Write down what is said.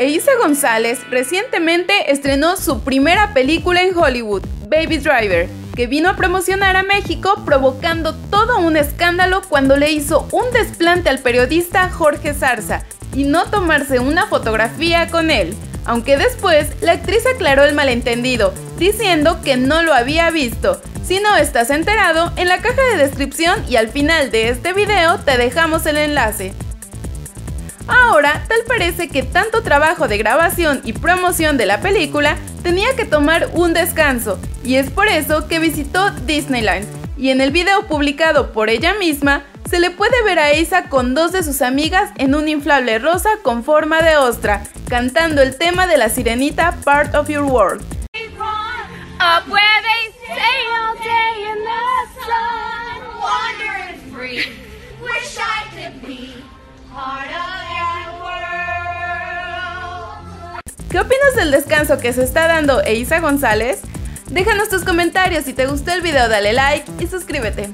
Eiza González recientemente estrenó su primera película en Hollywood, Baby Driver, que vino a promocionar a México provocando todo un escándalo cuando le hizo un desplante al periodista Jorge Zarza y no tomarse una fotografía con él, aunque después la actriz aclaró el malentendido, diciendo que no lo había visto. Si no estás enterado, en la caja de descripción y al final de este video te dejamos el enlace. Ahora, tal parece que tanto trabajo de grabación y promoción de la película tenía que tomar un descanso, y es por eso que visitó Disneyland, y en el video publicado por ella misma, se le puede ver a Isa con dos de sus amigas en un inflable rosa con forma de ostra, cantando el tema de la sirenita Part of Your World. ¿Qué opinas del descanso que se está dando Eiza González? Déjanos tus comentarios, si te gustó el video dale like y suscríbete.